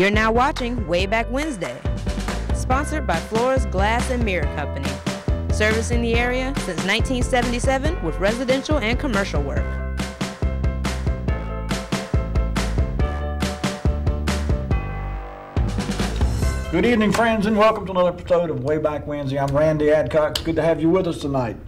You're now watching Wayback Wednesday, sponsored by Flora's Glass and Mirror Company, servicing the area since 1977 with residential and commercial work. Good evening, friends, and welcome to another episode of Wayback Wednesday. I'm Randy Adcock. Good to have you with us tonight.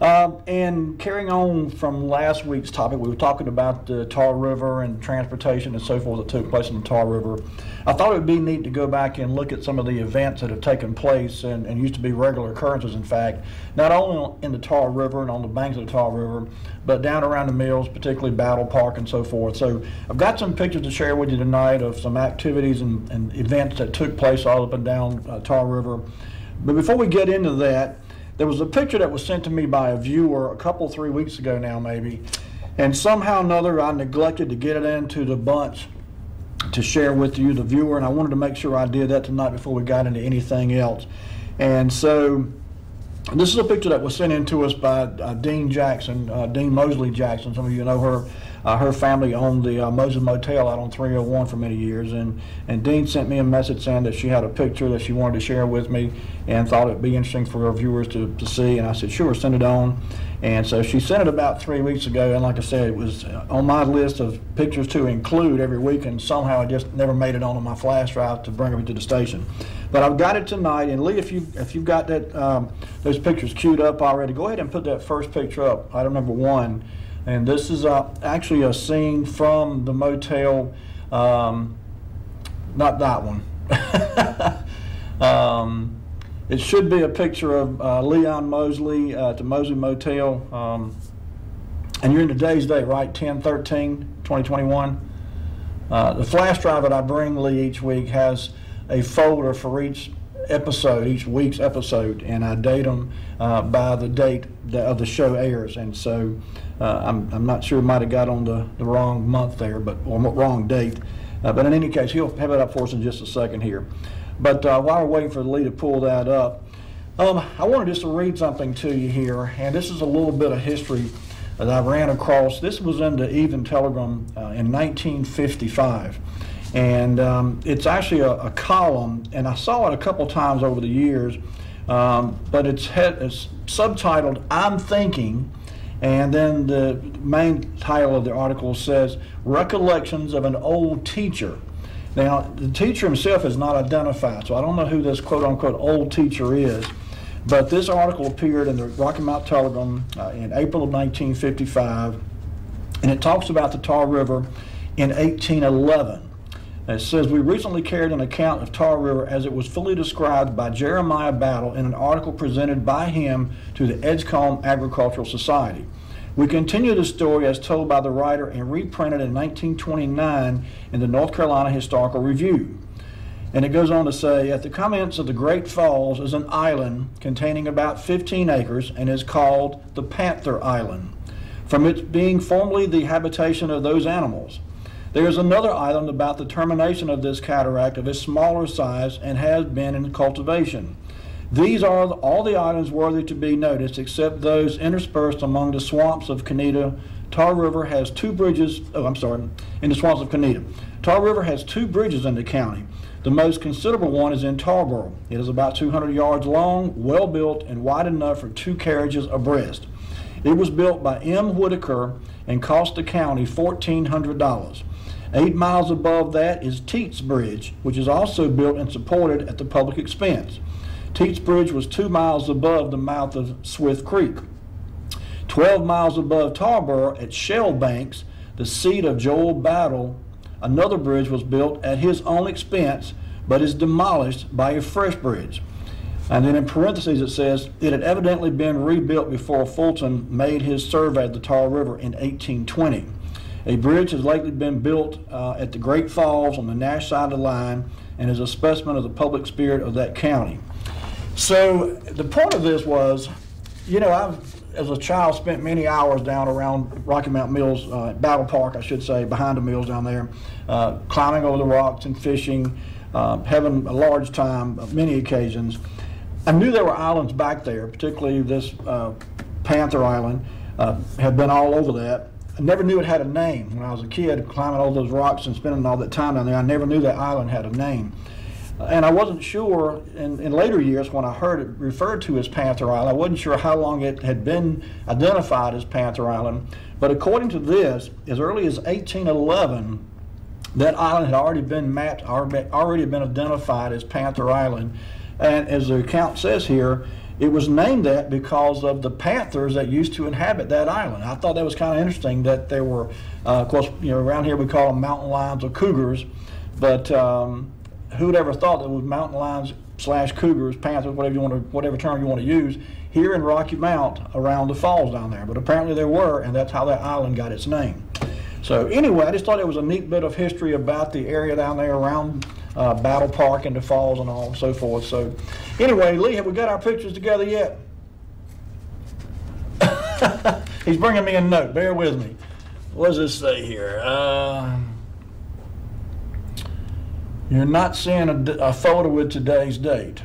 Uh, and carrying on from last week's topic, we were talking about the Tar River and transportation and so forth that took place in the Tar River. I thought it would be neat to go back and look at some of the events that have taken place and, and used to be regular occurrences, in fact, not only in the Tar River and on the banks of the Tar River, but down around the mills, particularly Battle Park and so forth. So I've got some pictures to share with you tonight of some activities and, and events that took place all up and down uh, Tar River. But before we get into that, there was a picture that was sent to me by a viewer a couple, three weeks ago now, maybe, and somehow or another I neglected to get it into the bunch to share with you, the viewer, and I wanted to make sure I did that tonight before we got into anything else. And so this is a picture that was sent in to us by uh, Dean Jackson, uh, Dean Mosley Jackson. Some of you know her. Uh, her family owned the uh, Moses Motel out on 301 for many years, and, and Dean sent me a message saying that she had a picture that she wanted to share with me and thought it'd be interesting for our viewers to, to see. And I said, sure, send it on. And so she sent it about three weeks ago, and like I said, it was uh, on my list of pictures to include every week, and somehow I just never made it onto my flash drive to bring it to the station. But I've got it tonight, and Lee, if you if you've got that um, those pictures queued up already, go ahead and put that first picture up, item number one. And this is uh, actually a scene from the motel, um, not that one. um, it should be a picture of uh, Leon Mosley uh, to Mosley Motel. Um, and you're in today's date, right? 10 13, 2021. Uh, the flash drive that I bring Lee each week has a folder for each episode, each week's episode, and I date them uh, by the date of the show airs. And so uh, I'm, I'm not sure, might have got on the, the wrong month there, but or wrong date. Uh, but in any case, he'll have it up for us in just a second here. But uh, while we're waiting for Lee to pull that up, um, I wanted just to read something to you here, and this is a little bit of history that I ran across. This was in the Evening Telegram uh, in 1955. And um, it's actually a, a, column, and I saw it a couple times over the years, um, but it's, it's subtitled, I'm Thinking, and then the main title of the article says, Recollections of an Old Teacher. Now, the teacher himself is not identified, so I don't know who this quote unquote old teacher is. But this article appeared in the Rocky Mount Telegram uh, in April of 1955, and it talks about the Tar River in 1811. It says, We recently carried an account of Tar River as it was fully described by Jeremiah Battle in an article presented by him to the Edgecombe Agricultural Society. We continue the story as told by the writer and reprinted in 1929 in the North Carolina Historical Review. And it goes on to say, at the comments of the Great Falls is an island containing about 15 acres and is called the Panther Island, from its being formerly the habitation of those animals. There is another island about the termination of this cataract of a smaller size and has been in cultivation. These are all the islands worthy to be noticed, except those interspersed among the swamps of Conetoe. Tar River has two bridges, oh, I'm sorry, in the swamps of Conetoe. Tar River has two bridges in the county. The most considerable one is in Tarboro. It is about 200 yards long, well built, and wide enough for two carriages abreast. It was built by M. Whitaker and cost the county $1,400. Eight miles above that is Teats Bridge, which is also built and supported at the public expense. Teats Bridge was two miles above the mouth of Swift Creek. Twelve miles above Tarboro at Shell Banks, the seat of Joel Battle, another bridge was built at his own expense, but is demolished by a fresh bridge. And then in parentheses it says, it had evidently been rebuilt before Fulton made his survey of the Tar River in 1820. A bridge has lately been built uh, at the Great Falls on the Nash side of the line and is a specimen of the public spirit of that county. So the point of this was, you know, I've as a child spent many hours down around Rocky Mount Mills, uh, Battle Park, I should say, behind the mills down there, uh, climbing over the rocks and fishing, uh, having a large time, many occasions. I knew there were islands back there, particularly this uh, Panther Island, uh, had been all over that. I never knew it had a name. When I was a kid, climbing all those rocks and spending all that time down there, I never knew that island had a name. Uh, and I wasn't sure in, in later years when I heard it referred to as Panther Island, I wasn't sure how long it had been identified as Panther Island. But according to this, as early as 1811, that island had already been mapped, already been identified as Panther Island. And as the account says here, it was named that because of the panthers that used to inhabit that island. I thought that was kind of interesting that there were, uh, of course, you know, around here we call them mountain lions or cougars, but um, who'd ever thought that was mountain lions slash cougars, panthers, whatever you want to, whatever term you want to use, here in Rocky Mount around the falls down there. But apparently there were, and that's how that island got its name. So anyway, I just thought it was a neat bit of history about the area down there around uh, Battle Park and the falls and all and so forth. So anyway, Lee, have we got our pictures together yet? He's bringing me a note. Bear with me. What does this say here? Uh, you're not seeing a, a photo with today's date.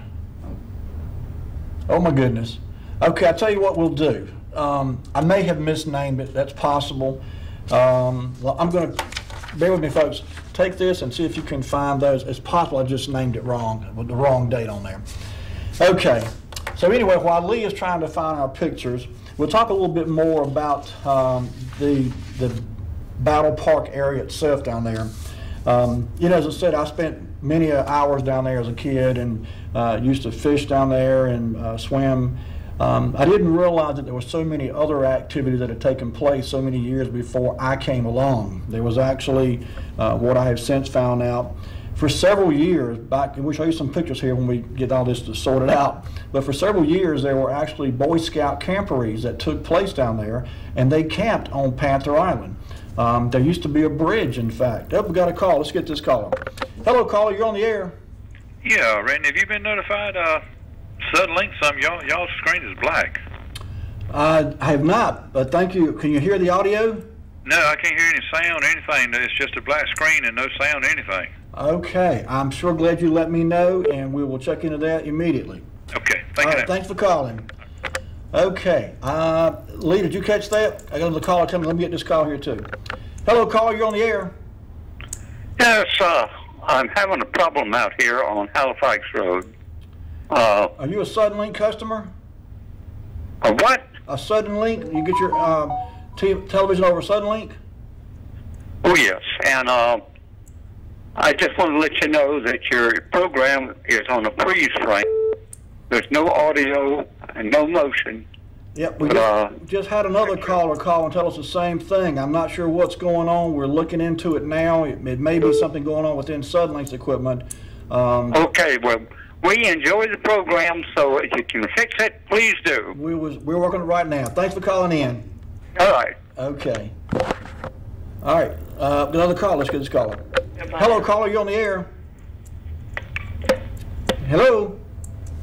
Oh my goodness. Okay, I'll tell you what we'll do. Um, I may have misnamed it. That's possible. Um, well, I'm going to, bear with me folks, take this and see if you can find those. It's possible I just named it wrong, with the wrong date on there. Okay, so anyway, while Lee is trying to find our pictures, we'll talk a little bit more about um, the, the Battle Park area itself down there. Um, you know, as I said, I spent many hours down there as a kid and uh, used to fish down there and uh, swim um, I didn't realize that there were so many other activities that had taken place so many years before I came along. There was actually uh, what I have since found out for several years back, and we'll show you some pictures here when we get all this sorted out. But for several years, there were actually Boy Scout camporees that took place down there, and they camped on Panther Island. Um, there used to be a bridge, in fact. Oh, we got a call. Let's get this caller. Hello, caller. You're on the air. Yeah, Randy. Have you been notified? Uh, Suddenlink, some y'all y'all screen is black. Uh, I have not, but thank you. Can you hear the audio? No, I can't hear any sound or anything. It's just a black screen and no sound or anything. Okay, I'm sure glad you let me know, and we will check into that immediately. Okay, thank All right, thanks for calling. Okay, uh, Lee, did you catch that? I got another caller coming. Let me get this call here too. Hello, caller, you're on the air. Yes, uh, I'm having a problem out here on Halifax Road. Uh, Are you a Suddenlink customer? A what? A Suddenlink? You get your uh, television over Suddenlink? Oh yes, and uh, I just want to let you know that your program is on a freeze frame. There's no audio and no motion. Yep, we but, just, uh, just, had another caller call and tell us the same thing. I'm not sure what's going on. We're looking into it now. It, it may be something going on within Suddenlink's equipment. Um, okay, well, we enjoy the program, so if you can fix it, please do. We was we're working it right now. Thanks for calling in. All right. Okay. All right. Uh, another call. Let's get this caller. Hello, caller. You on the air? Hello.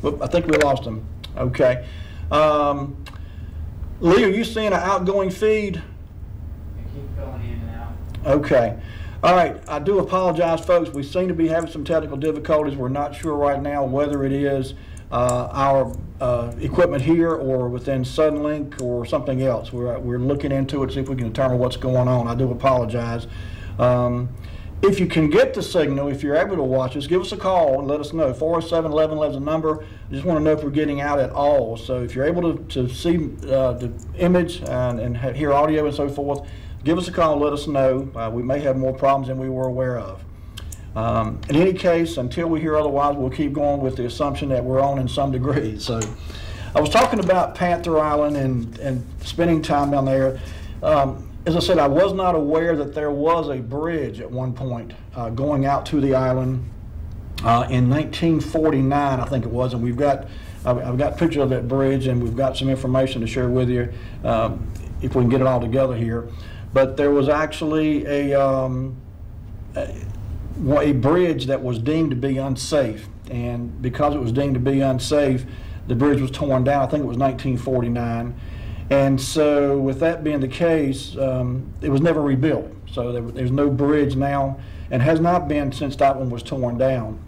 Whoop, I think we lost him. Okay. Um, Lee, are you seeing an outgoing feed? keep going in and out. Okay. All right, I do apologize, folks. We seem to be having some technical difficulties. We're not sure right now whether it is uh, our uh, equipment here or within Suddenlink or something else. We're, we're looking into it, see if we can determine what's going on. I do apologize. Um, if you can get the signal, if you're able to watch us, give us a call and let us know. 407-1111 is the number. I just want to know if we're getting out at all. So if you're able to, to see uh, the image and, and hear audio and so forth, give us a call let us know. Uh, we may have more problems than we were aware of. Um, in any case, until we hear otherwise, we'll keep going with the assumption that we're on in some degree. So I was talking about Panther Island and, and spending time down there. Um, as I said, I was not aware that there was a bridge at one point uh, going out to the island uh, in 1949, I think it was, and we've got I've got pictures of that bridge, and we've got some information to share with you um, if we can get it all together here but there was actually a, um, a, a bridge that was deemed to be unsafe. And because it was deemed to be unsafe, the bridge was torn down. I think it was 1949. And so, with that being the case, um, it was never rebuilt. So there, there's no bridge now, and has not been since that one was torn down.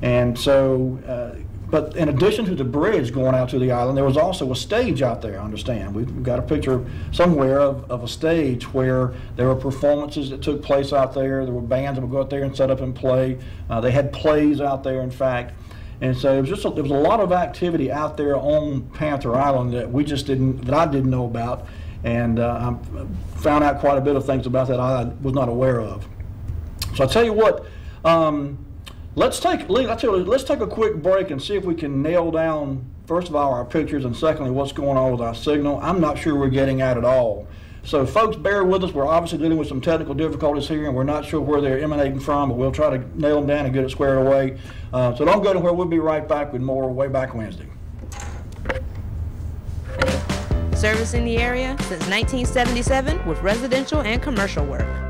And so, uh, but in addition to the bridge going out to the island, there was also a stage out there, I understand. We've got a picture somewhere of, of a stage where there were performances that took place out there. There were bands that would go out there and set up and play. Uh, they had plays out there, in fact. And so it was just a, there was a lot of activity out there on Panther Island that we just didn't that I didn't know about, and uh, I found out quite a bit of things about that I was not aware of. So I tell you what, um, let's take let's take a quick break and see if we can nail down first of all our pictures and secondly what's going on with our signal. I'm not sure we're getting at it all. So folks, bear with us. We're obviously dealing with some technical difficulties here, and we're not sure where they're emanating from, but we'll try to nail them down and get it squared away. Uh, so don't go to where we'll be right back with more Way Back Wednesday. Service in the area since 1977 with residential and commercial work.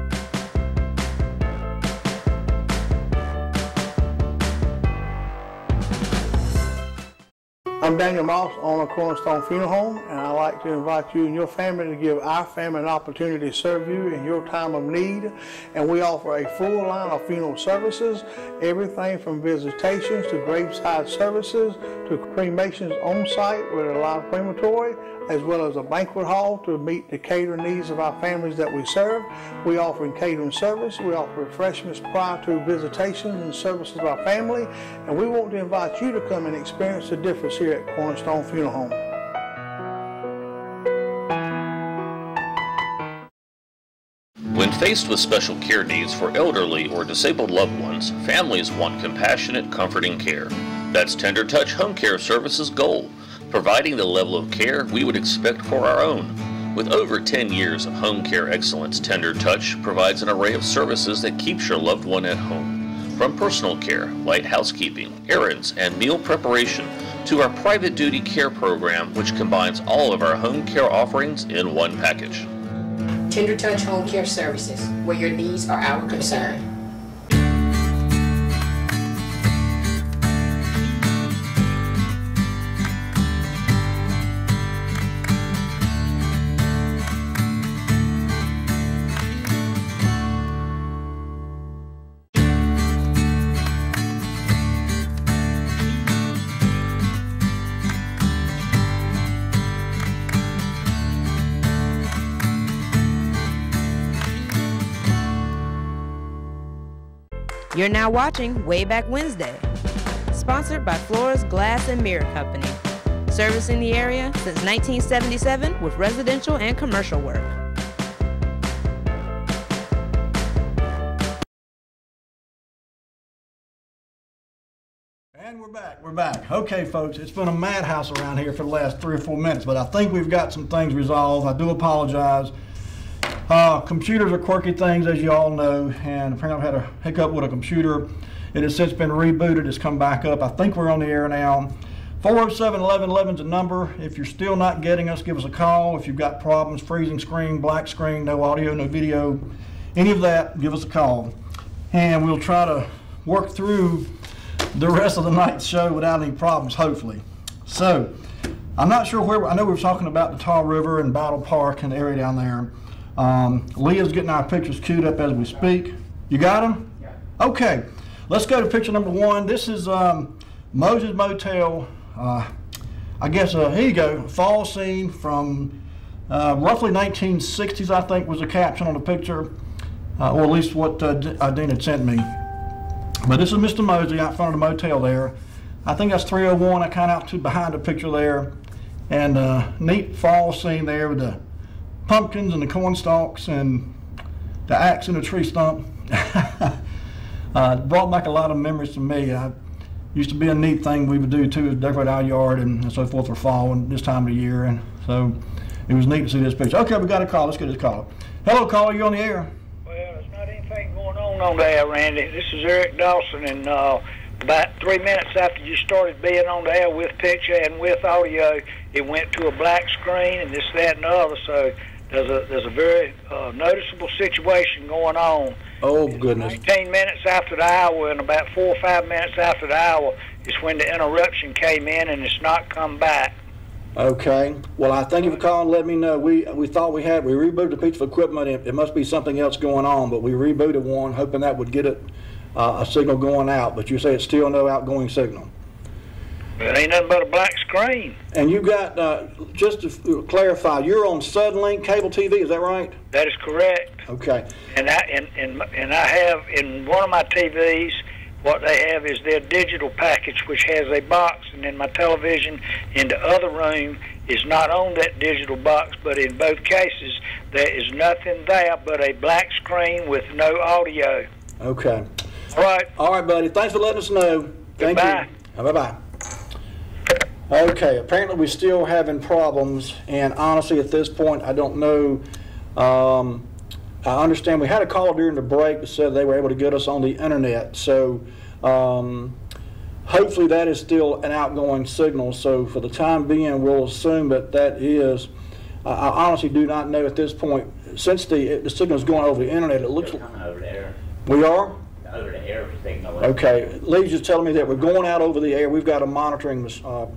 I'm Daniel Moss, owner of Cornerstone Funeral Home, and I'd like to invite you and your family to give our family an opportunity to serve you in your time of need. And we offer a full line of funeral services, everything from visitations to graveside services to cremations on site with a live crematory, as well as a banquet hall to meet the catering needs of our families that we serve. We offer catering service. We offer refreshments prior to visitations and services of our family. And we want to invite you to come and experience the difference here at Cornerstone Funeral Home. When faced with special care needs for elderly or disabled loved ones, families want compassionate, comforting care. That's Tender Touch Home Care Services' goal providing the level of care we would expect for our own. With over 10 years of home care excellence, Tender Touch provides an array of services that keeps your loved one at home. From personal care, light housekeeping, errands, and meal preparation, to our private duty care program, which combines all of our home care offerings in one package. Tender Touch Home Care Services, where your needs are our concern. You're now watching Way Back Wednesday, sponsored by Flores Glass and Mirror Company, servicing the area since 1977 with residential and commercial work. And we're back. We're back. Okay, folks, it's been a madhouse around here for the last three or four minutes, but I think we've got some things resolved. I do apologize. Uh, computers are quirky things, as you all know, and apparently I've had a hiccup with a computer. It has since been rebooted. It's come back up. I think we're on the air now. 407-1111 is a number. If you're still not getting us, give us a call. If you've got problems, freezing screen, black screen, no audio, no video, any of that, give us a call. And we'll try to work through the rest of the night's show without any problems, hopefully. So, I'm not sure where, I know we were talking about the Tar River and Battle Park and the area down there. Um, Lee's getting our pictures queued up as we speak. You got them? Yeah. Okay, let's go to picture number one. This is um, Moses Motel. Uh, I guess, uh, here you go, fall scene from uh, roughly 1960s, I think was the caption on the picture, uh, or at least what uh, D- uh, Dean had sent me. But this is Mr. Mosley out front of the motel there. I think that's 301. I kind of out to behind the picture there. And uh, neat fall scene there with the pumpkins and the corn stalks and the axe and the tree stump. uh, brought back a lot of memories to me. I, used to be a neat thing we would do too, is decorate our yard and, so forth for fall and this time of the year. And so it was neat to see this picture. Okay, we got a call. Let's get this call. Hello, caller. You on the air? Well, there's not anything going on on there, Randy. This is Eric Dawson, and uh, about three minutes after you started being on the air with picture and with audio, it went to a black screen and this, that, and the other. So there's a there's a very uh, noticeable situation going on. Oh goodness. 19 minutes after the hour, and about four or five minutes after the hour, is when the interruption came in, and it's not come back. Okay. Well, I thank you for calling. Let me know. We we thought we had we rebooted a piece of equipment. It, it must be something else going on, but we rebooted one, hoping that would get it uh, a signal going out. But you say it's still no outgoing signal. It ain't nothing but a black screen. And you got, uh, just to clarify, you're on Suddenlink Cable TV, is that right? That is correct. Okay. And I and, and and I have in one of my TVs what they have is their digital package which has a box and then my television in the other room is not on that digital box but in both cases there is nothing there but a black screen with no audio. Okay. All right. All right, buddy. Thanks for letting us know. Thank Goodbye. you. Bye bye. Okay, apparently we're still having problems, and honestly, at this point, I don't know. Um, I understand we had a call during the break that said they were able to get us on the internet, so um, hopefully that is still an outgoing signal. So for the time being, we'll assume that that is. I I honestly do not know at this point. Since the the signal is going over the internet, it looks. like We are. Over the air signal. Okay, Lee's just telling me that we're going out over the air. We've got a monitoring uh, uh,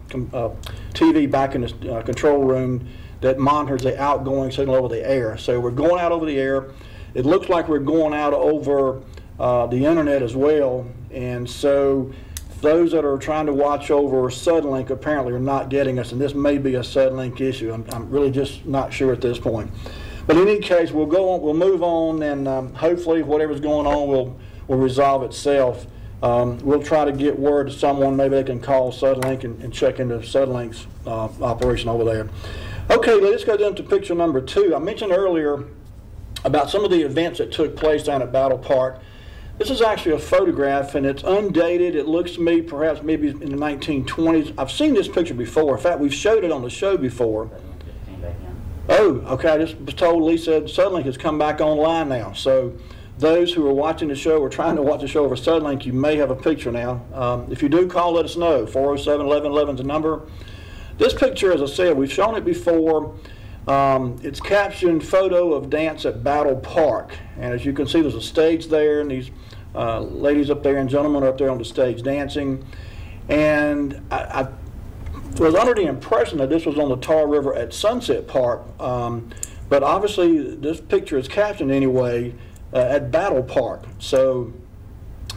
TV back in the uh, control room that monitors the outgoing signal over the air. So we're going out over the air. It looks like we're going out over uh, the internet as well. And so those that are trying to watch over Suddenlink apparently are not getting us, and this may be a Suddenlink issue. I'm, I'm really just not sure at this point. But in any case, we'll go on, we'll move on, and um, hopefully whatever's going on will will resolve itself. Um, we'll try to get word to someone. Maybe they can call Suddenlink and, and check into Suddenlink's uh, operation over there. Okay, let's go down to picture number two. I mentioned earlier about some of the events that took place down at Battle Park. This is actually a photograph, and it's undated. It looks to me perhaps maybe in the 1920s. I've seen this picture before. In fact, we've showed it on the show before. Oh, okay. I just was told Lisa Suddenlink has come back online now. So those who are watching the show or trying to watch the show over Suddenlink, you may have a picture now. Um, if you do call, let us know. 407 1111 is the number. This picture, as I said, we've shown it before. Um, it's captioned photo of dance at Battle Park. And as you can see, there's a stage there, and these uh, ladies up there and gentlemen are up there on the stage dancing. And I, I was under the impression that this was on the Tar River at Sunset Park. Um, but obviously, this picture is captioned anyway uh, at Battle Park. So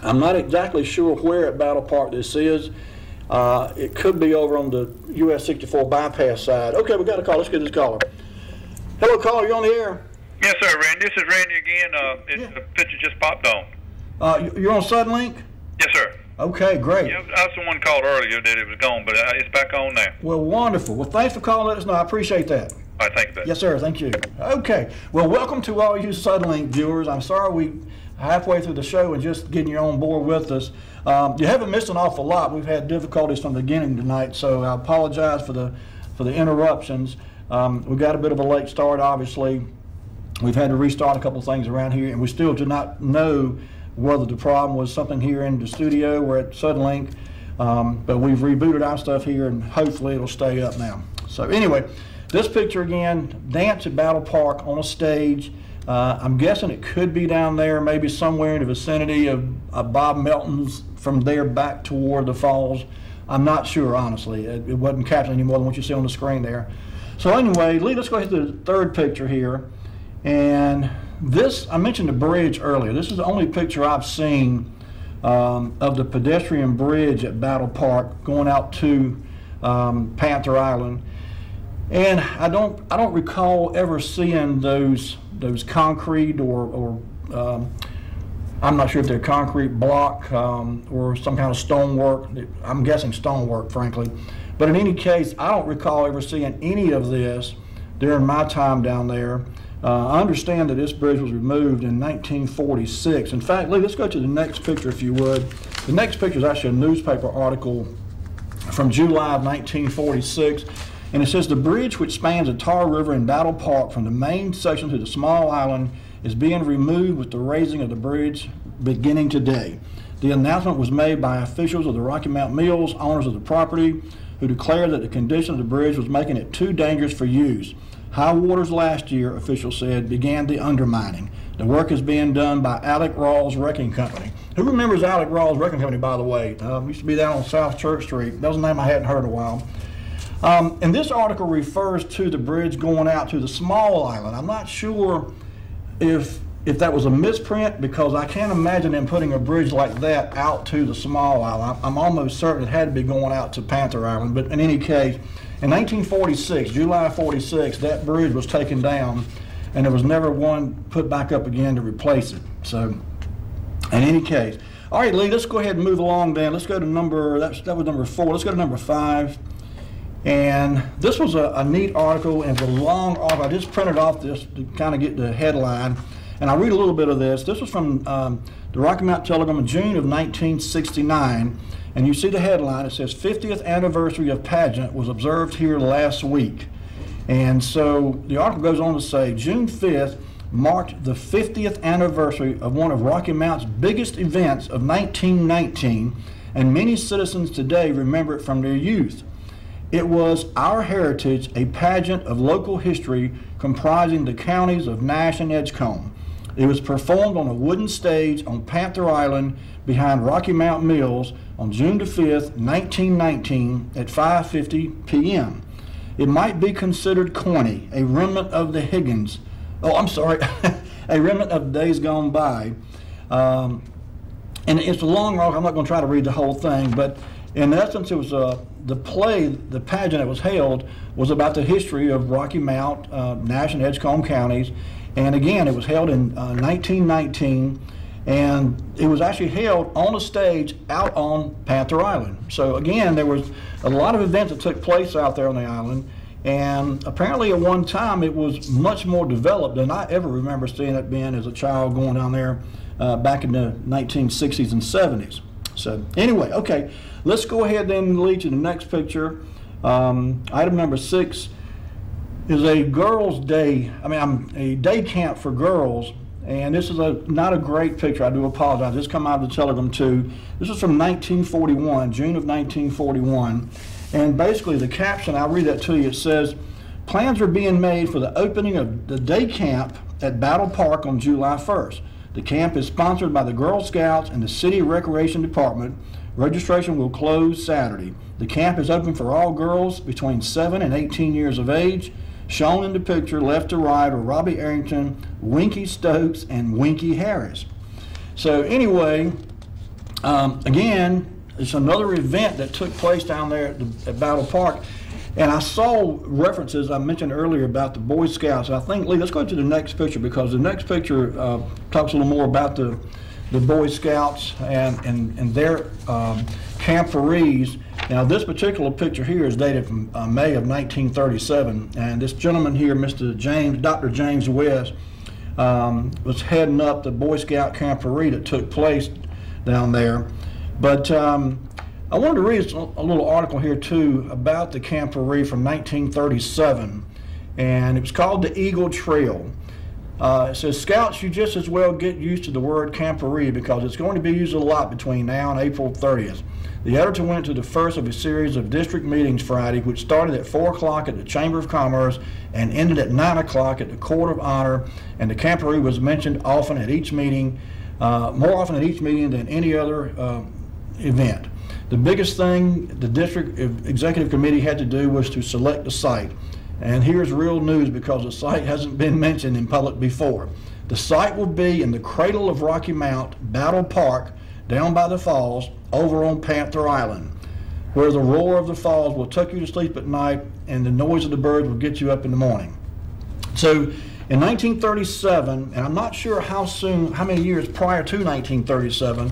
I'm not exactly sure where at Battle Park this is. Uh, it could be over on the US 64 bypass side. Okay, we got a call. Let's get this caller. Hello, caller. You on the air? Yes, sir, Randy. This is Randy again. Uh, it, The picture just popped on. Uh, you- you're on Suddenlink? Yes, sir. Okay, great. Yeah, I was the one called earlier that it was gone, but uh, it's back on now. Well, wonderful. Well, thanks for calling. Let us know. I appreciate that. Right, thank you. Yes, sir. Thank you. Okay. Well, welcome to all you Suddenlink viewers. I'm sorry we halfway through the show and just getting you on board with us. Um, you haven't missed an awful lot. We've had difficulties from the beginning tonight, so I apologize for the for the interruptions. Um, we got a bit of a late start, obviously. We've had to restart a couple of things around here, and we still do not know whether the problem was something here in the studio or at Suddenlink. Um, but we've rebooted our stuff here, and hopefully it'll stay up now. So anyway, this picture again, dance at Battle Park on a stage. Uh, I'm guessing it could be down there, maybe somewhere in the vicinity of, of Bob Melton's from there back toward the falls. I'm not sure, honestly. It, it wasn't captured any more than what you see on the screen there. So anyway, Lee, let's go ahead to the third picture here. And this, I mentioned the bridge earlier. This is the only picture I've seen um, of the pedestrian bridge at Battle Park going out to um, Panther Island. And I don't, I don't recall ever seeing those, those concrete or, or um, I'm not sure if they're concrete block um, or some kind of stonework. I'm guessing stonework, frankly. But in any case, I don't recall ever seeing any of this during my time down there. Uh, I understand that this bridge was removed in 1946. In fact, Lee, let's go to the next picture, if you would. The next picture is actually a newspaper article from July of 1946. And it says the bridge which spans the Tar River in Battle Park from the main section to the small island is being removed with the raising of the bridge beginning today. The announcement was made by officials of the Rocky Mount Mills, owners of the property, who declared that the condition of the bridge was making it too dangerous for use. High waters last year, officials said, began the undermining. The work is being done by Alec Rawls Wrecking Company. Who remembers Alec Rawls Wrecking Company, by the way? Um, used to be down on South Church Street. That was a name I hadn't heard in a while. Um, and this article refers to the bridge going out to the small island. I'm not sure if if that was a misprint because I can't imagine them putting a bridge like that out to the small island. I'm, almost certain it had to be going out to Panther Island. But in any case, in 1946, July 46, that bridge was taken down and there was never one put back up again to replace it. So in any case, all right, Lee, let's go ahead and move along then. Let's go to number, that's, that was number four. Let's go to number five. And this was a, a neat article and it's a long article. I just printed off this to kind of get the headline. And I'll read a little bit of this. This was from um, the Rocky Mount Telegram in June of 1969. And you see the headline. It says 50th anniversary of pageant was observed here last week. And so the article goes on to say June 5th marked the 50th anniversary of one of Rocky Mount's biggest events of 1919, and many citizens today remember it from their youth. It was Our Heritage, a pageant of local history comprising the counties of Nash and Edgecombe. It was performed on a wooden stage on Panther Island behind Rocky Mount Mills on June the 5th, 1919 at 5.50 p.m. It might be considered corny, a remnant of the Higgins, oh, I'm sorry, a remnant of days gone by. Um, and it's a long article. I'm not going to try to read the whole thing, but in essence, it was uh, the play, the pageant that was held was about the history of Rocky Mount, uh, Nash and Edgecombe counties. And again, it was held in uh, 1919, and it was actually held on a stage out on Panther Island. So again, there was a lot of events that took place out there on the island. And apparently at one time it was much more developed than I ever remember seeing it being as a child going down there uh, back in the 1960s and 70s. So anyway, okay, let's go ahead and lead to the next picture. Um, item number six is a girls' day. I mean, I'm a day camp for girls, and this is a not a great picture. I do apologize. This come out of the Telegram too. This is from 1941, June of 1941, and basically the caption. I'll read that to you. It says, "Plans are being made for the opening of the day camp at Battle Park on July 1st. The camp is sponsored by the Girl Scouts and the City Recreation Department." Registration will close Saturday. The camp is open for all girls between 7 and 18 years of age. Shown in the picture, left to right, are Robbie Arrington, Winky Stokes, and Winky Harris. So anyway, um, again, it's another event that took place down there at, the, at Battle Park. And I saw references I mentioned earlier about the Boy Scouts. I think, Lee, let's go to the next picture because the next picture uh, talks a little more about the, the Boy Scouts and, and, and their um. Now, this particular picture here is dated from uh, May of 1937, and this gentleman here, Mr. James, Dr. James West, um, was heading up the Boy Scout camporee that took place down there. But um, I wanted to read a little article here too about the camporee from 1937, and it was called the Eagle Trail. Uh, it says, Scouts, you just as well get used to the word camporee because it's going to be used a lot between now and April 30th. The editor went to the first of a series of district meetings Friday, which started at 4 o'clock at the Chamber of Commerce and ended at 9 o'clock at the Court of Honor, and the camporee was mentioned often at each meeting, uh, more often at each meeting than any other uh, event. The biggest thing the district executive committee had to do was to select a site. And here's real news because the site hasn't been mentioned in public before. The site will be in the cradle of Rocky Mount, Battle Park, down by the falls over on Panther Island, where the roar of the falls will tuck you to sleep at night and the noise of the birds will get you up in the morning. So in 1937, and I'm not sure how soon, how many years prior to 1937,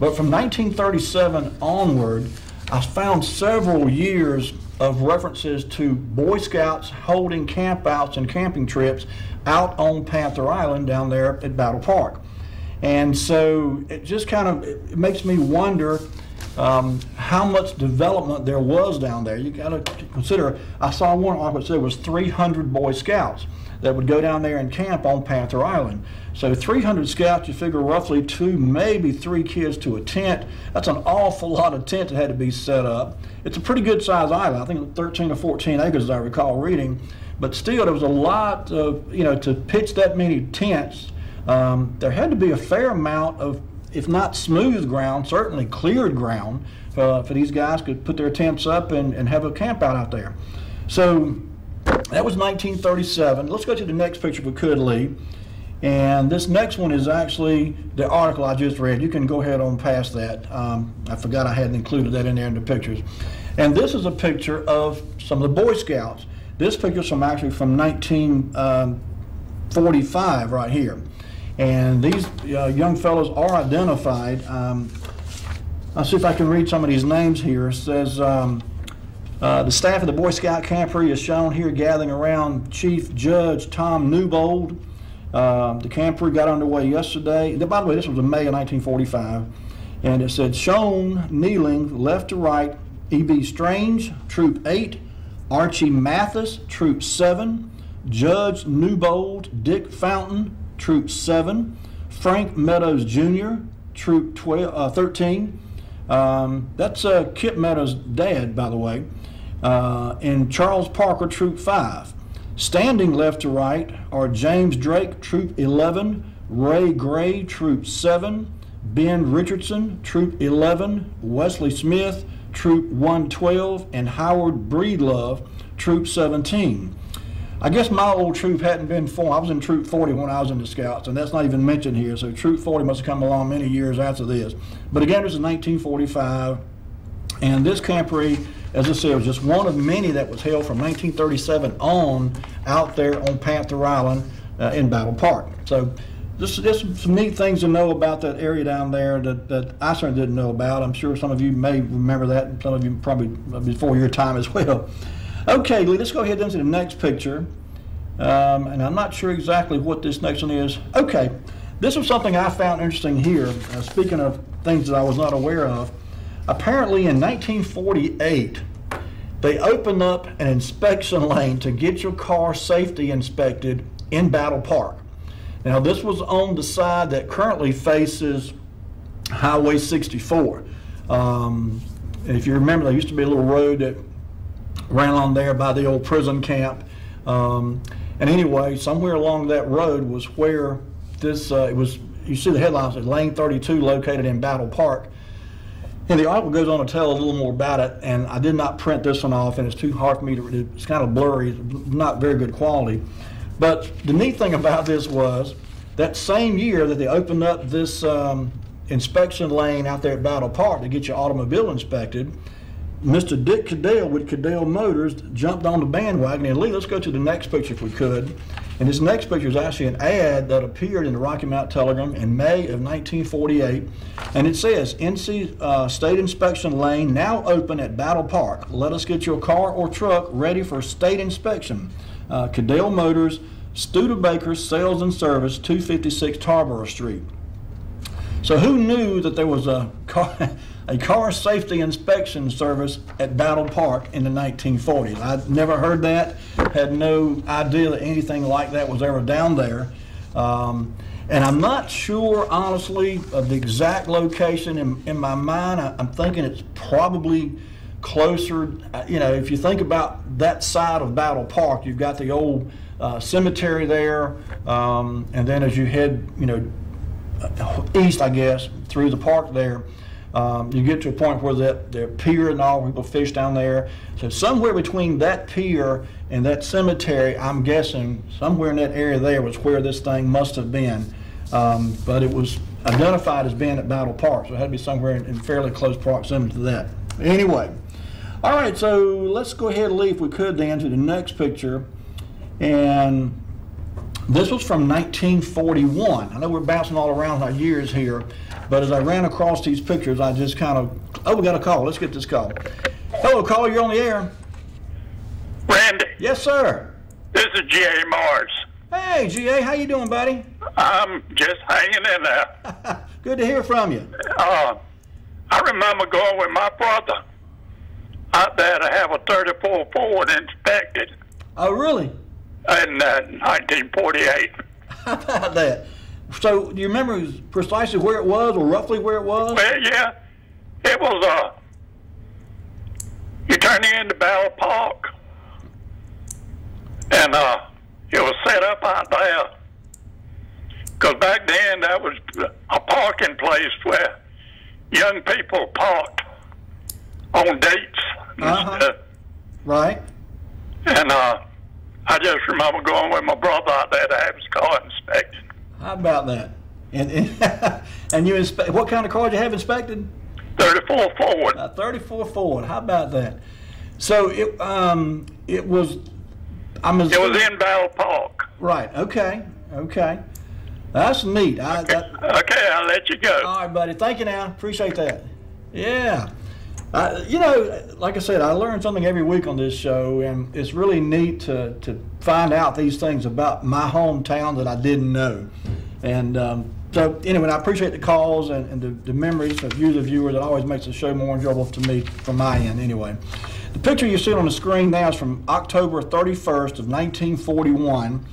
but from 1937 onward, I found several years of references to Boy Scouts holding campouts and camping trips out on Panther Island down there at Battle Park. And so it just kind of it makes me wonder um, how much development there was down there. You got to consider. I saw one article that said was 300 Boy Scouts that would go down there and camp on Panther Island. So 300 scouts, you figure roughly two, maybe three kids to a tent. That's an awful lot of tent that had to be set up. It's a pretty good size island. I think 13 or 14 acres, as I recall reading. But still, there was a lot of, you know, to pitch that many tents um, there had to be a fair amount of, if not smooth ground, certainly cleared ground uh, for these guys could put their tents up and, and have a camp out out there. So that was 1937. Let's go to the next picture if we could, Lee. And this next one is actually the article I just read. You can go ahead on past that. Um, I forgot I hadn't included that in there in the pictures. And this is a picture of some of the Boy Scouts. This picture is from actually from 1945 right here. And these uh, young fellows are identified. Um, I'll see if I can read some of these names here. It says, um, uh, the staff of the Boy Scout camporee is shown here gathering around Chief Judge Tom Newbold. Uh, the camporee got underway yesterday. By the way, this was in May of 1945. And it said, shown kneeling left to right, E.B. Strange, Troop 8, Archie Mathis, Troop 7, Judge Newbold, Dick Fountain, Troop 7, Frank Meadows Jr., Troop 12, uh, 13. Um, that's uh, Kip Meadows' dad, by the way. Uh, and Charles Parker, Troop 5. Standing left to right are James Drake, Troop 11, Ray Gray, Troop 7, Ben Richardson, Troop 11, Wesley Smith, Troop 112, and Howard Breedlove, Troop 17. I guess my old troop hadn't been formed. I was in Troop 40 when I was in the Scouts, and that's not even mentioned here. So Troop 40 must have come along many years after this. But again, this is 1945, and this camp camporee, as I said, it was just one of many that was held from 1937 on out there on Panther Island uh, in Battle Park. So this, there's some, some neat things to know about that area down there that, that I certainly didn't know about. I'm sure some of you may remember that, and some of you probably before your time as well. Okay, Lee, let's go ahead into the next picture. Um, and I'm not sure exactly what this next one is. Okay, this was something I found interesting here. Uh, speaking of things that I was not aware of, apparently in 1948, they opened up an inspection lane to get your car safety inspected in Battle Park. Now, this was on the side that currently faces Highway 64. Um, if you remember, there used to be a little road that ran along there by the old prison camp. Um, and anyway, somewhere along that road was where this, uh, it was, you see the headlines, Lane 32 located in Battle Park. And the article goes on to tell a little more about it, and I did not print this one off, and it's too hard for me to, it's kind of blurry, not very good quality. But the neat thing about this was that same year that they opened up this um, inspection lane out there at Battle Park to get your automobile inspected, Mr. Dick Cadell with Cadell Motors jumped on the bandwagon. And Lee, let's go to the next picture if we could. And this next picture is actually an ad that appeared in the Rocky Mount Telegram in May of 1948. And it says, NC uh, State Inspection Lane now open at Battle Park. Let us get your car or truck ready for state inspection. Uh, Cadell Motors, Studebaker Sales and Service, 256 Tarboro Street. So who knew that there was a car, a car safety inspection service at Battle Park in the 1940s? I'd never heard that, had no idea that anything like that was ever down there. Um, and I'm not sure, honestly, of the exact location. In, in my mind, I, am thinking it's probably closer. Uh, you know, if you think about that side of Battle Park, you've got the old uh, cemetery there, um, and then as you head, you know, east, I guess, through the park there, um, you get to a point where that the pier and all people fish down there. So somewhere between that pier and that cemetery, I'm guessing somewhere in that area there was where this thing must have been. Um, but it was identified as being at Battle Park, so it had to be somewhere in, in fairly close proximity to that. Anyway, all right, so let's go ahead and leave, if we could, then, to the next picture. And this was from 1941. I know we're bouncing all around our years here, but as I ran across these pictures, I just kind of, oh, we got a call. Let's get this call. Hello, caller, you're on the air. Randy. Yes, sir. This is G.A. Mars. Hey, G.A., how you doing, buddy? I'm just hanging in there. Good to hear from you. Uh, I remember going with my brother out there to have a 34 Ford inspected. Oh, really? In uh, 1948. How about that? So, do you remember precisely where it was, or roughly where it was? Well, yeah, it was. Uh, you turn into Battle Park, and uh, it was set up out there. Because back then, that was a parking place where young people parked on dates. Uh-huh. Right. And uh, I just remember going with my brother out there to have his car inspected. How about that? And and, and you inspect what kind of car did you have inspected? 34 Ford. A 34 Ford. How about that? So it um it was. I'm It was in Battle Park. Right. Okay. Okay. That's neat. I, that, Okay, I'll let you go. all right, buddy. Thank you. Now appreciate that. Yeah. Uh, you know, like I said, I learn something every week on this show, and it's really neat to, to find out these things about my hometown that I didn't know. And um, so, anyway, I appreciate the calls and, and the, the memories of you, the viewer, that always makes the show more enjoyable to me from my end, anyway. The picture you see on the screen now is from October 31st of 1941.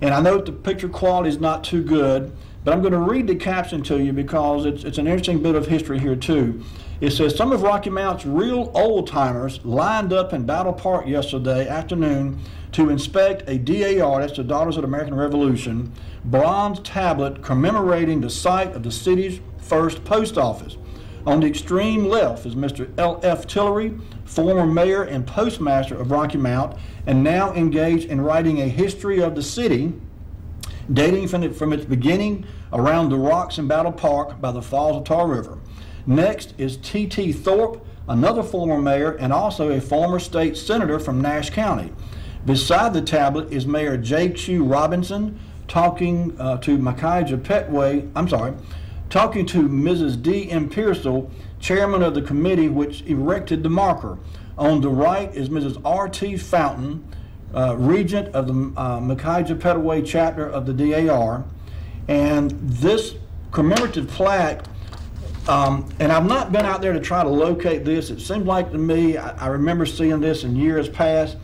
And I know the picture quality is not too good, but I'm going to read the caption to you because it's, it's an interesting bit of history here too. It says, some of Rocky Mount's real old timers lined up in Battle Park yesterday afternoon to inspect a DAR, that's the Daughters of the American Revolution, bronze tablet commemorating the site of the city's first post office. On the extreme left is Mr. L.F. Tillery, former mayor and postmaster of Rocky Mount, and now engaged in writing a history of the city dating from, from its beginning around the rocks in Battle Park by the Falls of Tar River. Next is T.T. Thorpe, another former mayor and also a former state senator from Nash County. Beside the tablet is Mayor J. Q. Robinson talking uh, to Micajah Petway, I'm sorry, talking to Mrs. D. M. Pearsall, chairman of the committee which erected the marker. On the right is Mrs. R. T. Fountain, uh, regent of the uh, Micaiah chapter of the DAR. And this commemorative plaque, um, and I've not been out there to try to locate this. It seemed like to me, I, I remember seeing this in years past.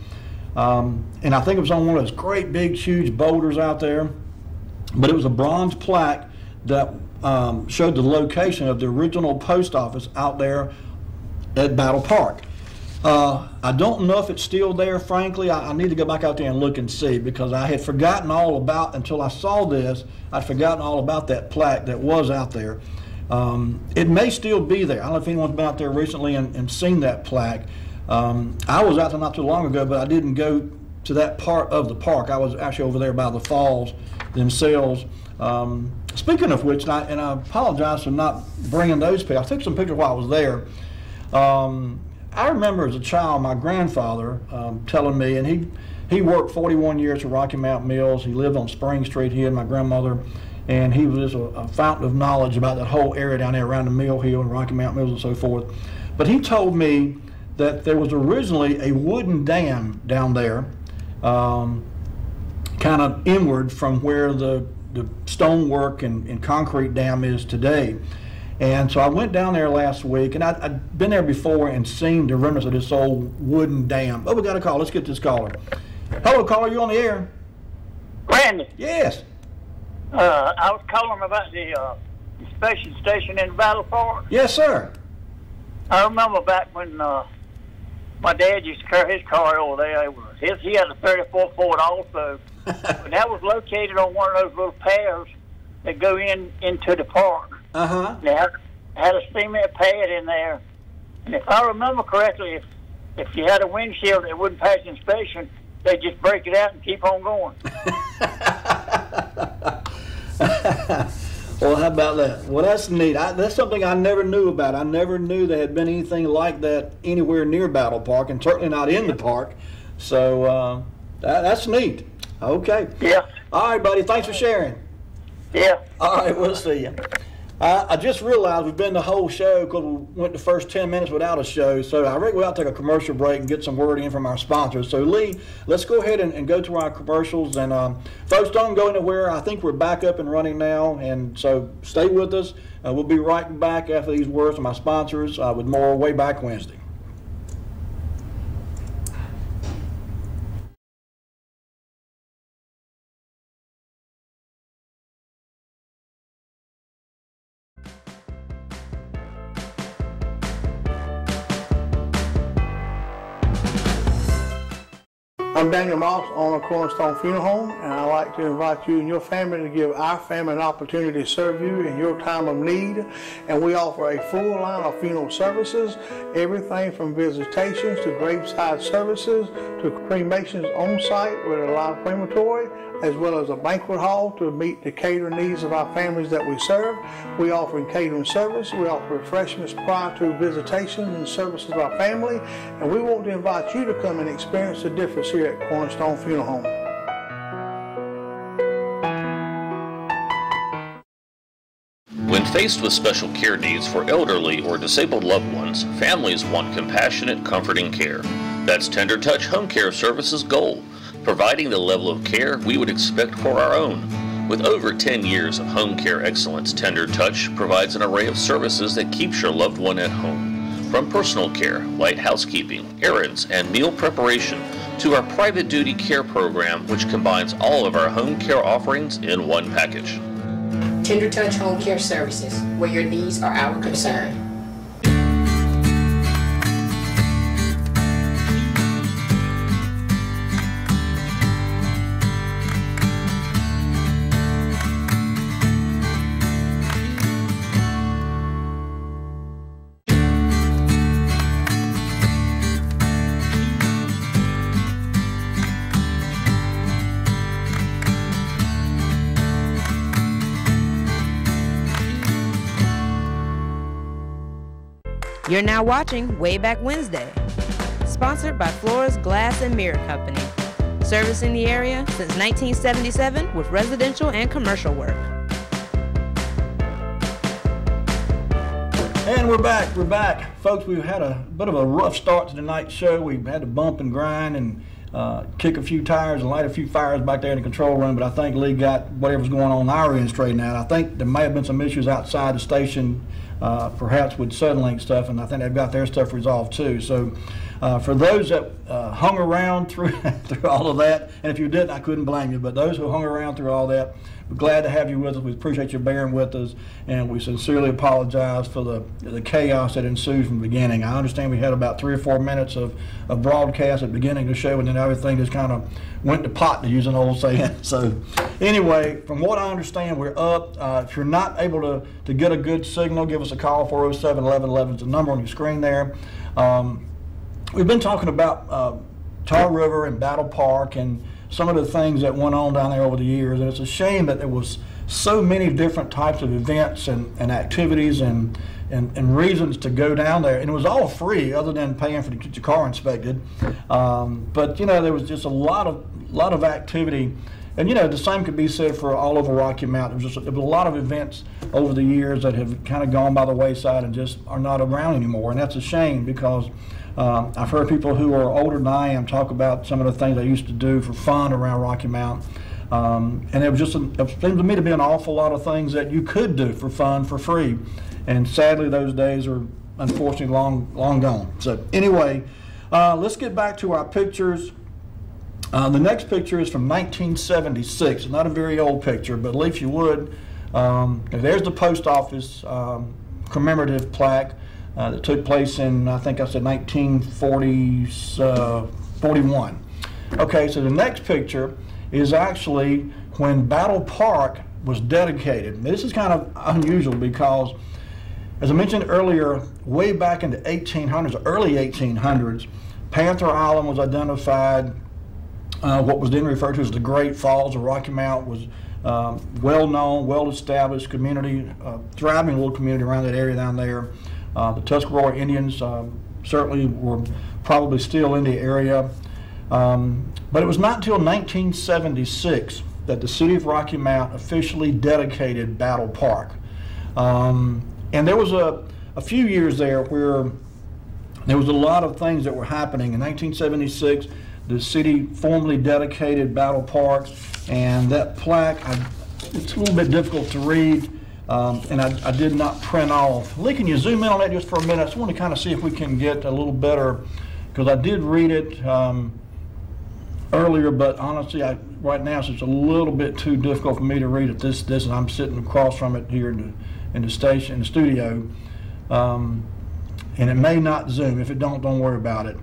Um, and I think it was on one of those great big huge boulders out there. But it was a bronze plaque that um, showed the location of the original post office out there at Battle Park. Uh, I don't know if it's still there, frankly. I, I, need to go back out there and look and see because I had forgotten all about, until I saw this, I'd forgotten all about that plaque that was out there. Um, it may still be there. I don't know if anyone's been out there recently and, and seen that plaque. Um, I was out there not too long ago, but I didn't go to that part of the park. I was actually over there by the falls themselves. Um, speaking of which, and I, and I, apologize for not bringing those pictures. I took some pictures while I was there. Um, I remember as a child my grandfather um, telling me, and he he worked 41 years at Rocky Mount Mills. He lived on Spring Street. He and my grandmother, and he was just a, a fountain of knowledge about that whole area down there around the Mill Hill and Rocky Mount Mills and so forth. But he told me that there was originally a wooden dam down there, um, kind of inward from where the the stonework and, and concrete dam is today. And so I went down there last week, and I, had been there before and seen the remnants of this old wooden dam. Oh, we got a call. Let's get this caller. Hello, caller. You on the air? Randy. Yes. Uh, I was calling about the uh, inspection station in Battle Park. Yes, sir. I remember back when uh, my dad used to carry his car over there. His, he had a 34 Ford also. and that was located on one of those little paths that go in into the park. Uh huh. They had, had a cement pad in there, and if I remember correctly, if if you had a windshield that wouldn't pass inspection, they'd just break it out and keep on going. well, how about that? Well, that's neat. I, that's something I never knew about. I never knew there had been anything like that anywhere near Battle Park, and certainly not in the park. So uh, that, that's neat. Okay. Yeah. All right, buddy. Thanks for sharing. Yeah. All right, we'll see you. I, I just realized we've been the whole show because we went the first 10 minutes without a show. So I reckon we'll take a commercial break and get some word in from our sponsors. So, Lee, let's go ahead and, and go to our commercials. And um, folks, don't go anywhere. I think we're back up and running now. And so stay with us. Uh, we'll be right back after these words from my sponsors uh, with more Way Back Wednesday. I'm Daniel Moss, owner of Cornerstone Funeral Home, and I'd like to invite you and your family to give our family an opportunity to serve you in your time of need. And we offer a full line of funeral services, everything from visitations to graveside services to cremations on site with a live crematory, as well as a banquet hall to meet the catering needs of our families that we serve. We offer catering service, we offer refreshments prior to visitations and services of our family, and we want to invite you to come and experience the difference here at Cornerstone Funeral Home. When faced with special care needs for elderly or disabled loved ones, families want compassionate, comforting care. That's Tender Touch Home Care Services' goal, providing the level of care we would expect for our own. With over 10 years of home care excellence, Tender Touch provides an array of services that keeps your loved one at home. From personal care, light housekeeping, errands, and meal preparation, to our private duty care program, which combines all of our home care offerings in one package. Tender Touch Home Care Services, where your needs are our concern. You're now watching Way Back Wednesday, sponsored by Flores Glass and Mirror Company, servicing the area since 1977 with residential and commercial work. And we're back, we're back. Folks, we've had a bit of a rough start to tonight's show. We've had to bump and grind and uh, kick a few tires and light a few fires back there in the control room, but I think Lee got whatever's going on in our end straightened out. I think there may have been some issues outside the station Uh, perhaps with Suddenlink stuff, and I think they've got their stuff resolved too. So uh, for those that uh, hung around through through all of that, and if you didn't, I couldn't blame you. But those who hung around through all that, we're glad to have you with us. We appreciate you bearing with us, and we sincerely apologize for the the chaos that ensued from the beginning. I understand we had about three or four minutes of, of broadcast at the beginning of the show, and then everything just kind of went to pot, to use an old saying. So anyway, from what I understand, we're up. Uh, if you're not able to, to get a good signal, give us a call, 407 1111 is the number on your screen there. Um, we've been talking about uh, Tar River and Battle Park and some of the things that went on down there over the years, and it's a shame that there was so many different types of events and, and activities and, and, and reasons to go down there. And it was all free other than paying for to get your car inspected. Um, but, you know, there was just a lot of, lot of activity. And, you know, the same could be said for all over Rocky Mountain. There was, just, there was a lot of events over the years that have kind of gone by the wayside and just are not around anymore. And that's a shame because uh, I've heard people who are older than I am talk about some of the things I used to do for fun around Rocky Mountain. Um, and it was just, a, it seemed to me to be an awful lot of things that you could do for fun, for free. And sadly, those days are unfortunately long, long gone. So anyway, uh, let's get back to our pictures. Uh, the next picture is from 1976. Not a very old picture, but if you would, um, there's the post office um, commemorative plaque uh, that took place in, I think I said 1941. Uh, okay, so the next picture is actually when Battle Park was dedicated. This is kind of unusual because, as I mentioned earlier, way back in the 1800s, early 1800s, Panther Island was identified. Uh, what was then referred to as the Great Falls of Rocky Mount was um, well-known, well-established community, uh, thriving little community around that area down there. Uh, the Tuscarora Indians um, certainly were probably still in the area. Um, but it was not until 1976 that the city of Rocky Mount officially dedicated Battle Park. Um, and there was a, a few years there where there was a lot of things that were happening. In 1976, the city formally dedicated Battle Park, and that plaque, I, it's a little bit difficult to read, um, and I, I, did not print off. Lee, can you zoom in on that just for a minute? I just want to kind of see if we can get a little better, because I did read it. Um, earlier, but honestly, I, right now it's a little bit too difficult for me to read at this distance. I'm sitting across from it here in the, in the station, in the studio, um, and it may not zoom. If it don't, don't worry about it.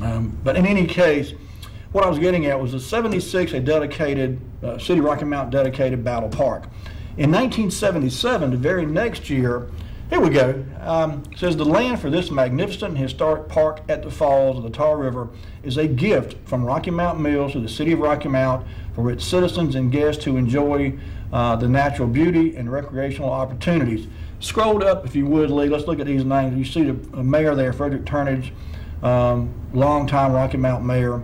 Um, but in any case, what I was getting at was the 76 a dedicated, uh, City Rocky Mount dedicated battle park. In 1977, the very next year, here we go. Um, says the land for this magnificent historic park at the falls of the Tar River is a gift from Rocky Mount Mills to the city of Rocky Mount for its citizens and guests who enjoy uh, the natural beauty and recreational opportunities. Scroll up, if you would, Lee. Let's look at these names. You see the mayor there, Frederick Turnage, um, longtime Rocky Mount mayor.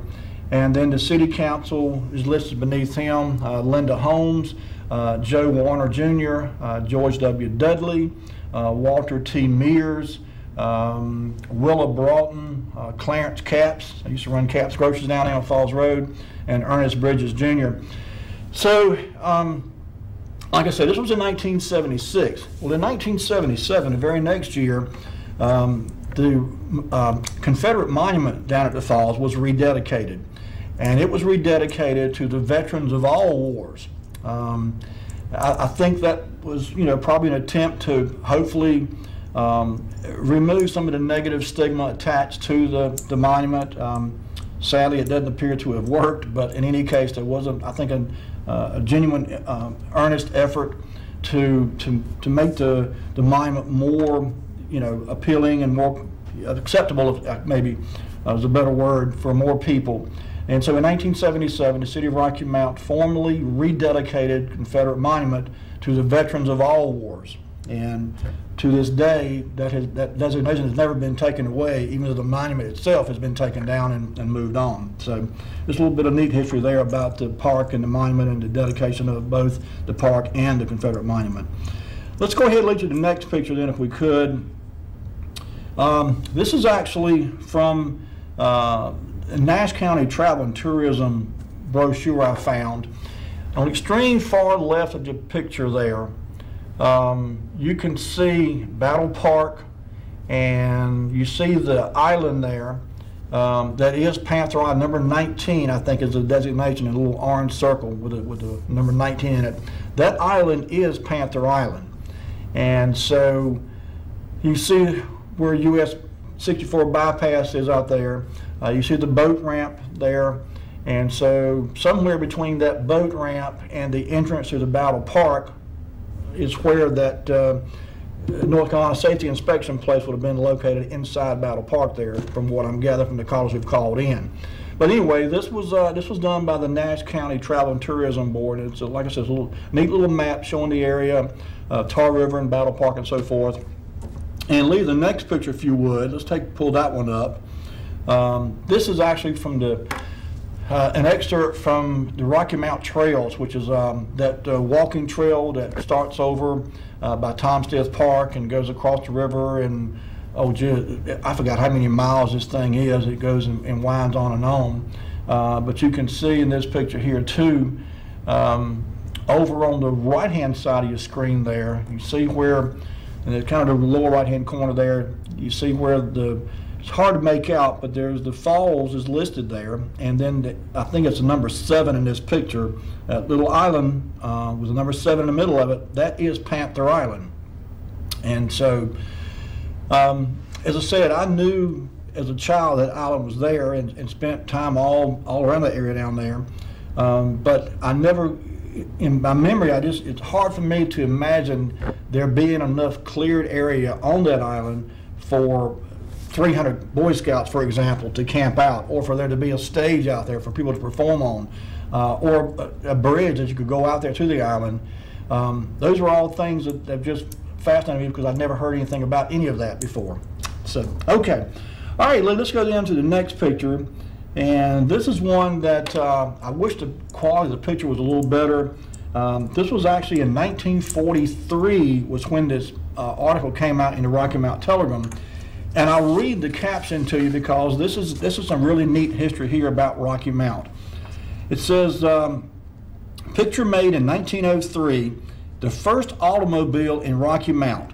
And then the city council is listed beneath him, uh, Linda Holmes, uh, Joe Warner Jr., uh, George W. Dudley, uh, Walter T. Mears, um, Willa Broughton, uh, Clarence Caps, I used to run Caps Groceries down there on Falls Road, and Ernest Bridges Jr. So, um, like I said, this was in 1976. Well, in 1977, the very next year, um, the uh, Confederate monument down at the falls was rededicated. And it was rededicated to the veterans of all wars. Um, I, I, think that was, you know, probably an attempt to hopefully um, remove some of the negative stigma attached to the, the monument. Um, sadly, it doesn't appear to have worked, but in any case, there was, a, I think, a, uh, a genuine, uh, earnest effort to, to, to make the, the monument more, you know, appealing and more acceptable, uh, maybe uh, is a better word, for more people. And so in 1977, the city of Rocky Mount formally rededicated Confederate monument to the veterans of all wars. And to this day, that, has, that designation has never been taken away, even though the monument itself has been taken down and, and moved on. So there's a little bit of neat history there about the park and the monument and the dedication of both the park and the Confederate monument. Let's go ahead and lead to the next picture then if we could. Um, this is actually from uh, Nash County Travel and Tourism brochure I found. On the extreme far left of the picture there, um, you can see Battle Park and you see the island there. Um, that is Panther Island. Number 19, I think, is the designation, a little orange circle with, a, with the number 19 in it. That island is Panther Island. And so you see where US 64 bypass is out there. Uh, you see the boat ramp there. And so somewhere between that boat ramp and the entrance to the Battle Park is where that uh, North Carolina Safety Inspection place would have been located inside Battle Park there, from what I'm gathering from the callers who've called in. But anyway, this was uh, this was done by the Nash County Travel and Tourism Board. It's a, like I said, it's a little, neat little map showing the area, uh, Tar River and Battle Park and so forth. And leave the next picture if you would. Let's take pull that one up. Um, this is actually from the uh, an excerpt from the Rocky Mount Trails, which is um, that uh, walking trail that starts over uh, by Tom Stith Park and goes across the river and oh, gee, I forgot how many miles this thing is. It goes and, and winds on and on. Uh, but you can see in this picture here too, um, over on the right-hand side of your screen there, you see where, in the kind of the lower right-hand corner there, you see where the it's hard to make out, but there's the falls is listed there, and then the, I think it's the number seven in this picture. That little island uh, with the number seven in the middle of it. That is Panther Island, and so um, as I said, I knew as a child that island was there and, and spent time all all around the area down there, um, but I never. In my memory, I just it's hard for me to imagine there being enough cleared area on that island for 300 Boy Scouts, for example, to camp out, or for there to be a stage out there for people to perform on, uh, or a, a, bridge that you could go out there to the island. Um, those are all things that have just fascinated me because I've never heard anything about any of that before. So, okay. All right, let's go down to the next picture. And this is one that uh, I wish the quality of the picture was a little better. Um, this was actually in 1943 was when this uh, article came out in the Rocky Mount Telegram. And I'll read the caption to you because this is, this is some really neat history here about Rocky Mount. It says, um, picture made in 1903, the first automobile in Rocky Mount.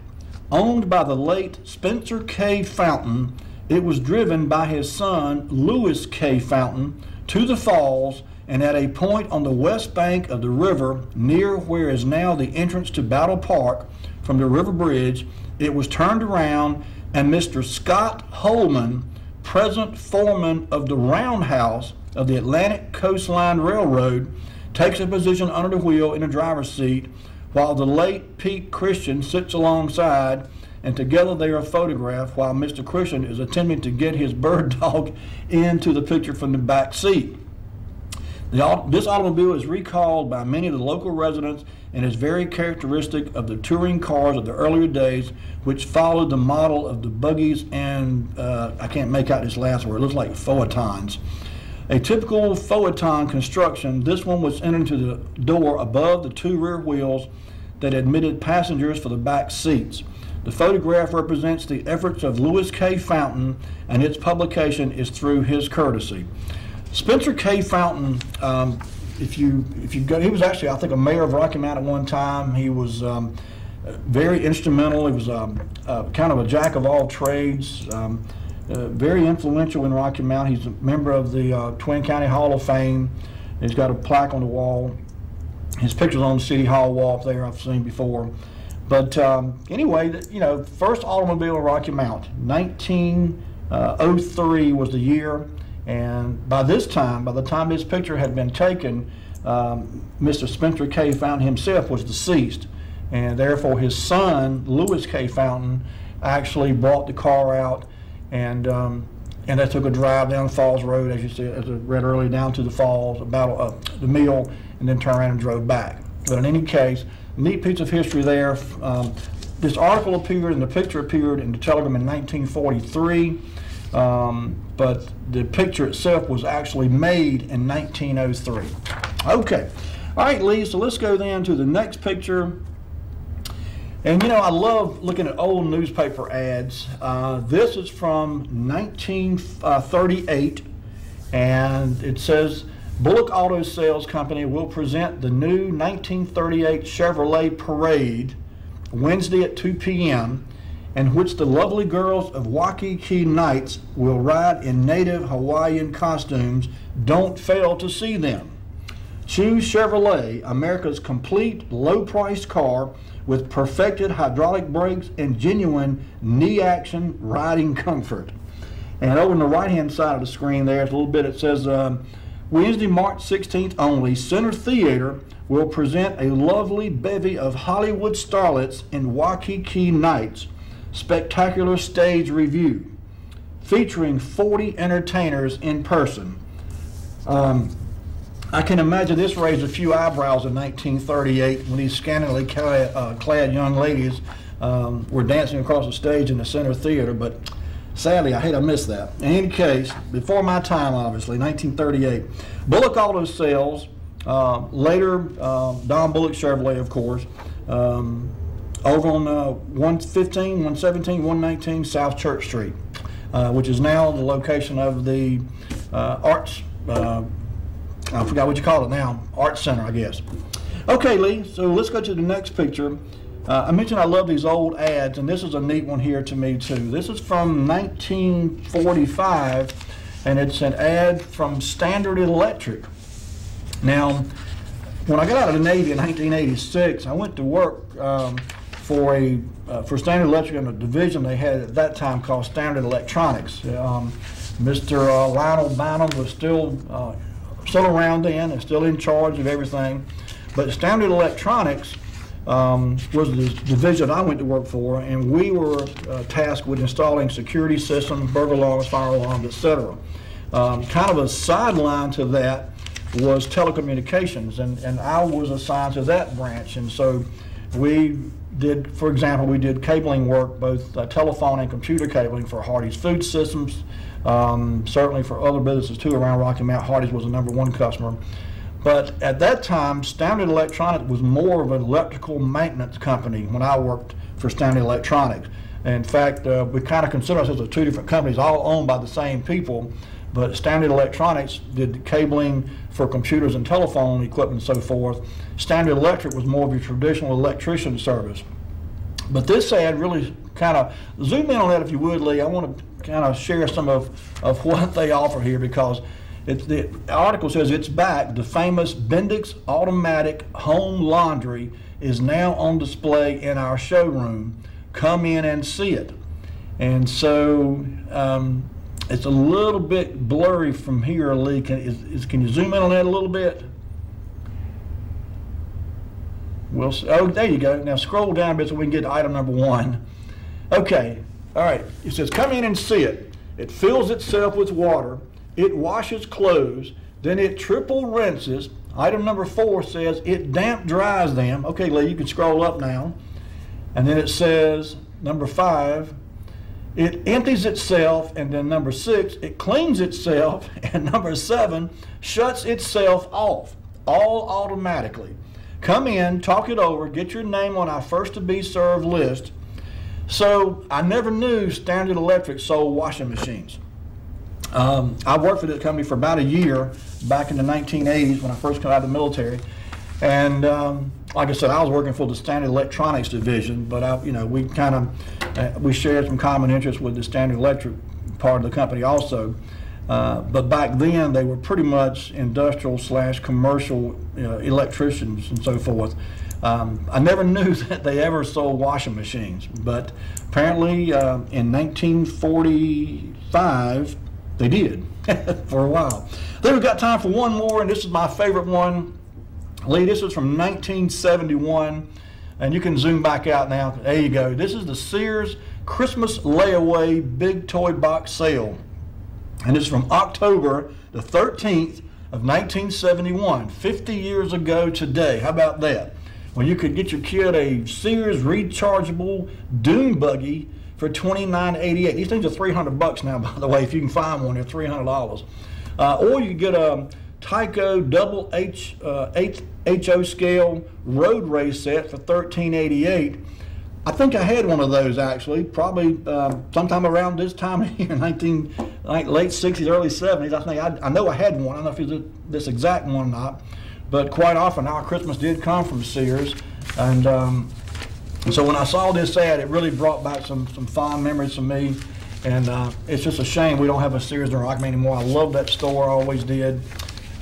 Owned by the late Spencer K. Fountain, it was driven by his son, Lewis K. Fountain, to the falls and at a point on the west bank of the river near where is now the entrance to Battle Park from the river bridge, it was turned around and Mr. Scott Holman, present foreman of the Roundhouse, of the Atlantic Coastline Railroad takes a position under the wheel in the driver's seat while the late Pete Christian sits alongside and together they are photographed while Mr. Christian is attempting to get his bird dog into the picture from the back seat. The, this automobile is recalled by many of the local residents and is very characteristic of the touring cars of the earlier days, which followed the model of the buggies and, uh, I can't make out this last word, it looks like phaetons. A typical phaeton construction, this one was entered into the door above the two rear wheels that admitted passengers for the back seats. The photograph represents the efforts of Lewis K. Fountain, and its publication is through his courtesy. Spencer K. Fountain, um, if you if you go, he was actually I think a mayor of Rocky Mount at one time. He was um, very instrumental. He was um, uh, kind of a jack of all trades. Um, uh, very influential in Rocky Mount. He's a member of the uh, Twin County Hall of Fame. He's got a plaque on the wall. His picture's on the City Hall wall up there. I've seen before. But um, anyway, you know, first automobile in Rocky Mount, 1903 uh, was the year. And by this time, by the time this picture had been taken, um, Mr. Spencer K. Fountain himself was deceased. And therefore, his son, Lewis K. Fountain, actually brought the car out and um, and they took a drive down Falls Road, as you said, as I read earlier, down to the falls, about uh, the mill, and then turned around and drove back. But in any case, neat piece of history there. Um, this article appeared and the picture appeared in the Telegram in 1943. Um, but the picture itself was actually made in 1903. Okay. All right, Lee, so let's go then to the next picture. And you know, I love looking at old newspaper ads. Uh, this is from 1938, and it says Bullock Auto Sales Company will present the new 1938 Chevrolet Parade Wednesday at 2 p.m in which the lovely girls of Waikiki Nights will ride in native Hawaiian costumes. Don't fail to see them. Choose Chevrolet, America's complete low-priced car with perfected hydraulic brakes and genuine knee-action riding comfort. And over on the right-hand side of the screen there's a little bit, it says, um, Wednesday, March 16th only, Center Theater will present a lovely bevy of Hollywood starlets in Waikiki Nights spectacular stage review featuring 40 entertainers in person. Um, I can imagine this raised a few eyebrows in 1938 when these scantily clad, uh, clad young ladies um, were dancing across the stage in the Center Theater, but sadly, I hate I missed that. In any case, before my time, obviously, 1938. Bullock Auto Sales, uh, later uh, Don Bullock Chevrolet, of course, um, over on uh, 115, 117, 119 South Church Street, uh, which is now the location of the uh, Arts, uh, I forgot what you call it now, Arts Center, I guess. Okay, Lee, so let's go to the next picture. Uh, I mentioned I love these old ads, and this is a neat one here to me, too. This is from 1945, and it's an ad from Standard Electric. Now, when I got out of the Navy in 1986, I went to work um, for a uh, for Standard Electric and a division they had at that time called Standard Electronics. Um, Mr. Uh, Lionel Bynum was still uh, still around then and still in charge of everything, but Standard Electronics um, was the division I went to work for, and we were uh, tasked with installing security systems, burglar alarms, fire alarms, etc. Um, kind of a sideline to that was telecommunications, and, and I was assigned to that branch, and so we did, for example, we did cabling work, both uh, telephone and computer cabling for Hardee's Food Systems, um, certainly for other businesses too around Rocky Mount. Hardee's was the number one customer. But at that time, Standard Electronics was more of an electrical maintenance company when I worked for Standard Electronics. In fact, uh, we kind of consider ourselves as two different companies, all owned by the same people. But Standard Electronics did cabling for computers and telephone equipment and so forth. Standard Electric was more of your traditional electrician service. But this ad really kind of zoom in on that if you would, Lee. I want to kind of share some of, of what they offer here because it, the article says it's back. The famous Bendix automatic home laundry is now on display in our showroom. Come in and see it. And so um, it's a little bit blurry from here, Lee. Can, is, is, can you zoom in on that a little bit? We'll. Oh, there you go. Now scroll down a bit so we can get to item number one. Okay. All right. It says, come in and see it. It fills itself with water. It washes clothes. Then it triple rinses. Item number four says it damp dries them. Okay, Lee, you can scroll up now. And then it says, number five, it empties itself. And then number six, it cleans itself. And number seven, shuts itself off, all automatically. Come in, talk it over, get your name on our first to be served list. So I never knew Standard Electric sold washing machines. Um, I worked for this company for about a year back in the 1980s when I first got out of the military. And um, like I said, I was working for the Standard Electronics division, but I, you know, we kind of uh, we shared some common interests with the Standard Electric part of the company also. Uh, but back then, they were pretty much industrial slash commercial electricians and so forth. Um, I never knew that they ever sold washing machines, but apparently uh, in 1945 they did for a while. Then we've got time for one more, and this is my favorite one. Lee, this is from 1971, and you can zoom back out now. There you go. This is the Sears Christmas Layaway Big Toy Box Sale, and it's from October the 13th of 1971, 50 years ago today. How about that? Well, you could get your kid a Sears rechargeable dune buggy for $29.88. These things are 300 bucks now, by the way. If you can find one, they're $300. Uh, or you get a Tyco double H, uh, H, HO scale road race set for $13.88. I think I had one of those actually, probably uh, sometime around this time in 19, like late 60s, early 70s. I think I, I know I had one. I don't know if it's this exact one or not. But quite often our Christmas did come from Sears. And, um, so when I saw this ad, it really brought back some, some fond memories for me. And uh, it's just a shame we don't have a Sears in Rockman anymore. I love that store, I always did.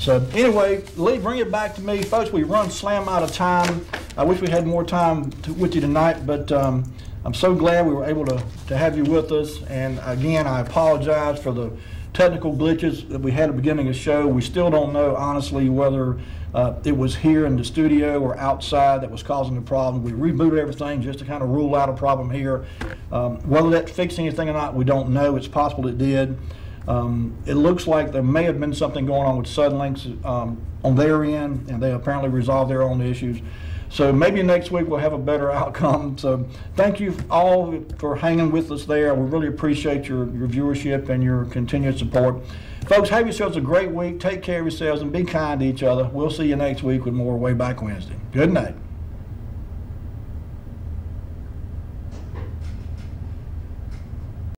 So anyway, Lee, bring it back to me. Folks, we run slam out of time. I wish we had more time to, with you tonight, but um, I'm so glad we were able to, to have you with us. And again, I apologize for the technical glitches that we had at the beginning of the show. We still don't know, honestly, whether uh, it was here in the studio or outside that was causing the problem. We rebooted everything just to kind of rule out a problem here. Um, whether that fixed anything or not, we don't know. It's possible it did. Um, it looks like there may have been something going on with Suddenlink's um, on their end, and they apparently resolved their own issues. So maybe next week we'll have a better outcome. So thank you all for hanging with us there. We really appreciate your, your viewership and your continued support. Folks, have yourselves a great week. Take care of yourselves and be kind to each other. We'll see you next week with more Way Back Wednesday. Good night.